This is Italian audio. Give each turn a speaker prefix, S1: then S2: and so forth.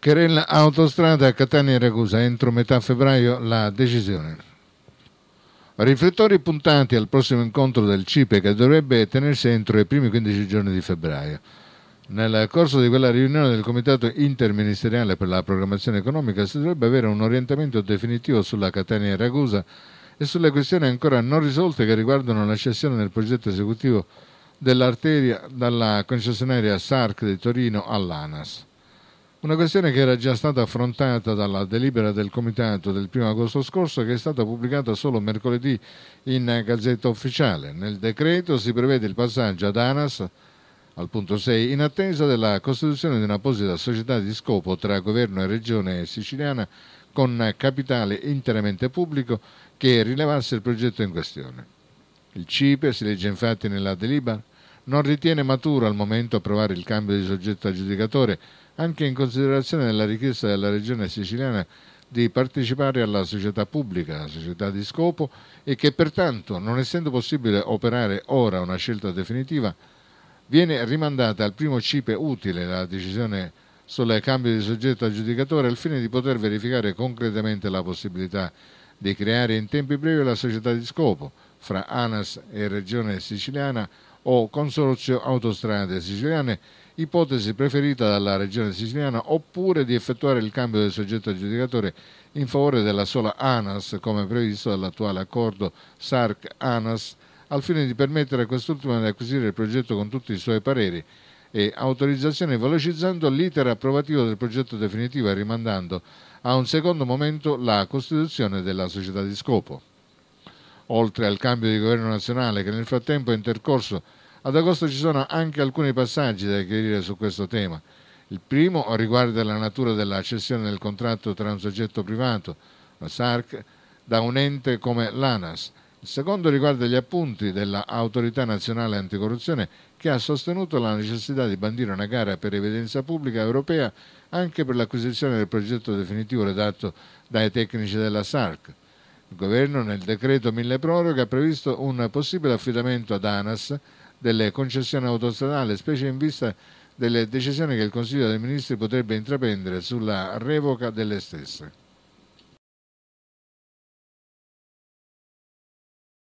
S1: Querella autostrada Catania-Ragusa, entro metà febbraio la decisione. Riflettori puntati al prossimo incontro del CIPE che dovrebbe tenersi entro i primi 15 giorni di febbraio. Nel corso di quella riunione del Comitato interministeriale per la programmazione economica si dovrebbe avere un orientamento definitivo sulla Catania-Ragusa e sulle questioni ancora non risolte che riguardano la cessione del progetto esecutivo dell'arteria dalla concessionaria SARC di Torino all'ANAS. Una questione che era già stata affrontata dalla delibera del Comitato del 1 agosto scorso che è stata pubblicata solo mercoledì in Gazzetta Ufficiale. Nel decreto si prevede il passaggio ad ANAS al punto 6 in attesa della costituzione di un'apposita società di scopo tra governo e regione siciliana con capitale interamente pubblico che rilevasse il progetto in questione. Il CIPE, si legge infatti nella delibera, non ritiene maturo al momento approvare il cambio di soggetto aggiudicatore anche in considerazione della richiesta della Regione siciliana di partecipare alla società pubblica, la società di scopo, e che pertanto, non essendo possibile operare ora una scelta definitiva, viene rimandata al primo CIPE utile la decisione sul cambio di soggetto aggiudicatore al fine di poter verificare concretamente la possibilità di creare in tempi brevi la società di scopo fra ANAS e Regione siciliana o Consorzio Autostrade Siciliane ipotesi preferita dalla Regione siciliana, oppure di effettuare il cambio del soggetto aggiudicatore in favore della sola ANAS, come previsto dall'attuale accordo SARC-ANAS, al fine di permettere a quest'ultima di acquisire il progetto con tutti i suoi pareri e autorizzazioni, velocizzando l'iter approvativo del progetto definitivo e rimandando a un secondo momento la costituzione della società di scopo. Oltre al cambio di governo nazionale che nel frattempo è intercorso ad agosto ci sono anche alcuni passaggi da chiarire su questo tema. Il primo riguarda la natura della cessione del contratto tra un soggetto privato, la SARC, da un ente come l'ANAS. Il secondo riguarda gli appunti dell'Autorità Nazionale Anticorruzione che ha sostenuto la necessità di bandire una gara per evidenza pubblica europea anche per l'acquisizione del progetto definitivo redatto dai tecnici della SARC. Il governo nel decreto mille proroghe ha previsto un possibile affidamento ad ANAS delle concessioni autostradali, specie in vista delle decisioni che il Consiglio dei Ministri potrebbe intraprendere sulla revoca delle stesse.